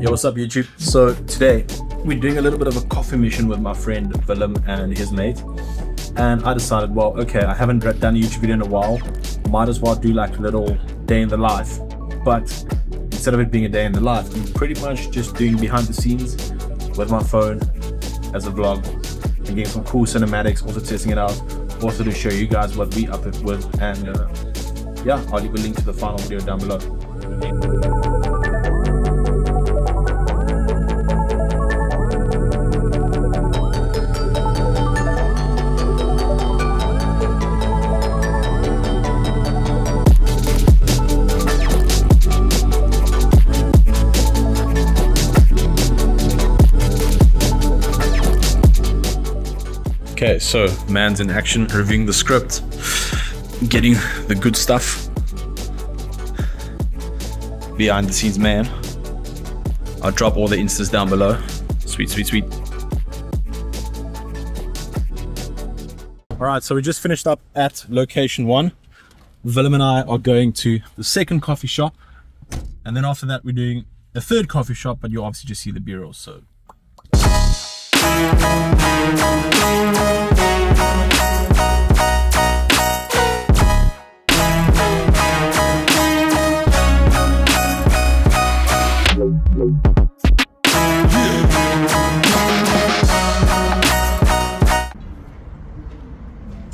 Yo, what's up YouTube? So today we're doing a little bit of a coffee mission with my friend Willem and his mate. And I decided, well, okay, I haven't done a YouTube video in a while. Might as well do like a little day in the life. But instead of it being a day in the life, I'm pretty much just doing behind the scenes with my phone as a vlog and getting some cool cinematics, also testing it out, also to show you guys what we up with. And uh, yeah, I'll leave a link to the final video down below. Okay, so man's in action, reviewing the script, getting the good stuff. Behind the scenes man. I'll drop all the instas down below. Sweet, sweet, sweet. Alright, so we just finished up at location one. Willem and I are going to the second coffee shop. And then after that, we're doing a third coffee shop, but you obviously just see the bureau, so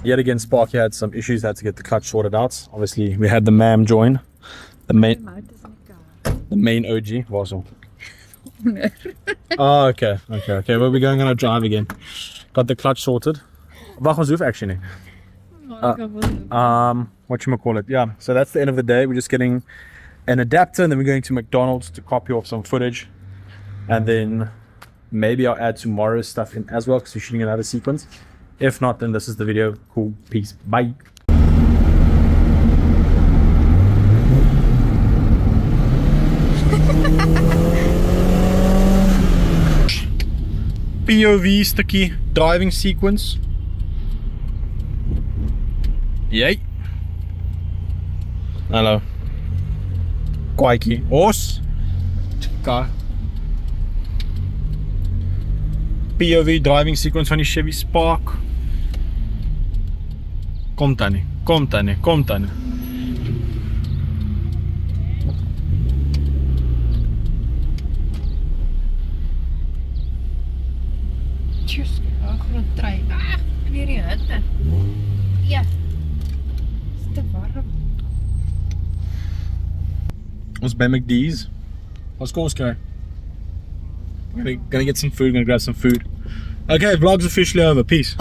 Yet again, Sparky had some issues, had to get the clutch sorted out. Obviously, we had the MAM join, the main, the main OG, Varsel. oh, okay, okay, okay. Well, we're going on a drive again. Got the clutch sorted. Wacht ons actually. Uh, um, what you call it? Yeah. So that's the end of the day. We're just getting an adapter, and then we're going to McDonald's to copy off some footage, and then maybe I'll add tomorrow's stuff in as well because we're shooting another sequence. If not, then this is the video. Cool. Peace. Bye. POV stukje driving sequence. Jee. Hallo. Kwaikie. Os. Car. POV driving sequence van die Chevy Spark. Kom tannie, kom tannie, kom tannie. Tjus, ag, groot trei. Ag, weer die hitte. Ja. Is te warm. Ons by McDee's. Ons kos kry. Gonna, get some food, gonna grab some food. Okay, vlog's officially over. Peace.